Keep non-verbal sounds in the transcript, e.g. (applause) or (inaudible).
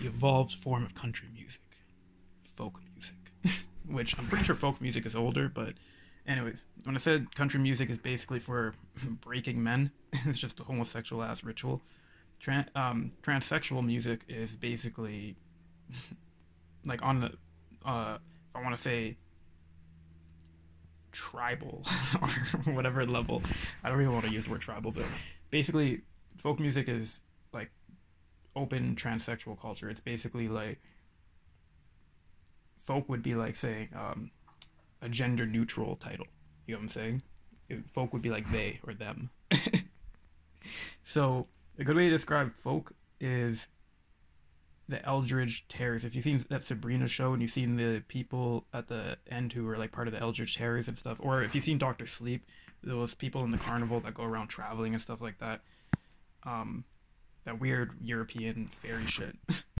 the evolved form of country music, folk music, (laughs) which I'm pretty sure folk music is older, but anyways, when I said country music is basically for (laughs) breaking men, (laughs) it's just a homosexual ass ritual. Tran- um, transsexual music is basically like on the uh, I want to say tribal or whatever level. I don't even want to use the word tribal, but basically, folk music is like open transsexual culture. It's basically like folk would be like saying um, a gender neutral title. You know what I'm saying? It, folk would be like they or them. (laughs) so a good way to describe folk is the Eldritch Terrors. If you've seen that Sabrina show and you've seen the people at the end who are like part of the Eldritch Terrors and stuff, or if you've seen Doctor Sleep, those people in the carnival that go around traveling and stuff like that. Um, that weird European fairy shit. (laughs)